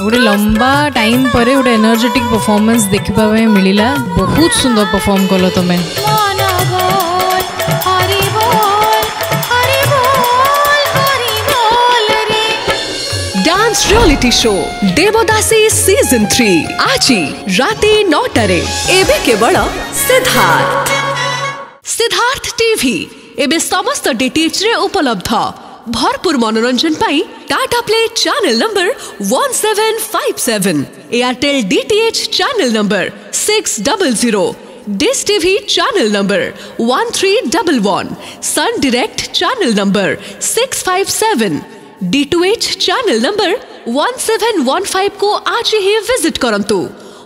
गोटे लंबा टाइम पर गोटे एनर्जेटिक परफॉर्मेंस देखा मिलला बहुत सुंदर परफॉर्म कल କଲ reality show Devdasi season three आज रात नौटे एवं केवल सिद्धार्थ सिद्धार्थ टीवी एवं समस्त डीटीएच रे उपलब्ध ভরপুর মনোরঞ্জন পাই Tata play channel number one seven five seven Airtel DTH channel number six double zero dish TV channel number one three double one Sun Direct channel number six five seven D T H channel number 1715 को आज ही visit करंतु